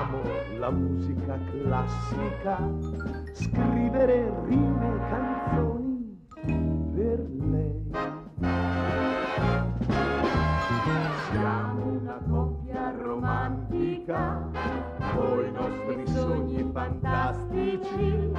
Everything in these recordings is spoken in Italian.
amo la musica classica, scrivere rime e canzoni per lei. Siamo una coppia romantica, con i nostri sogni fantastici,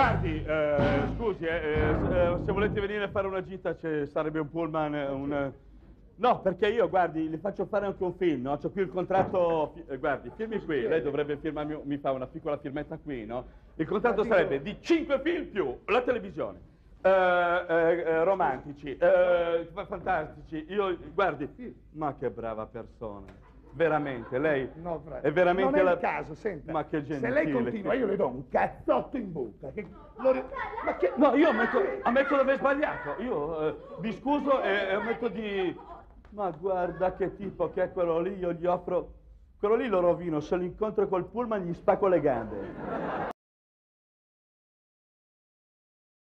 Guardi, eh, scusi, eh, eh, se volete venire a fare una gita ci sarebbe un pullman, eh, un... No, perché io, guardi, le faccio fare anche un film, no? C'ho qui il contratto, eh, guardi, firmi qui, lei dovrebbe firmarmi, mi fa una piccola firmetta qui, no? Il contratto sarebbe di 5 film più la televisione. Eh, eh, eh, romantici, eh, fa- fantastici, io, guardi, ma che brava persona. Veramente, lei No, è veramente non è la... il caso, senta. Ma che Se lei gentile, continua, che- io le do un cazzotto in bocca. Che lo Ma che... No, io ammetto, ammetto di aver sbagliato. Io eh, mi scuso e, e ammetto di... Ma guarda che tipo che è quello lì, io gli offro... Quello lì lo rovino, se lo incontro col pullman gli spacco le gambe.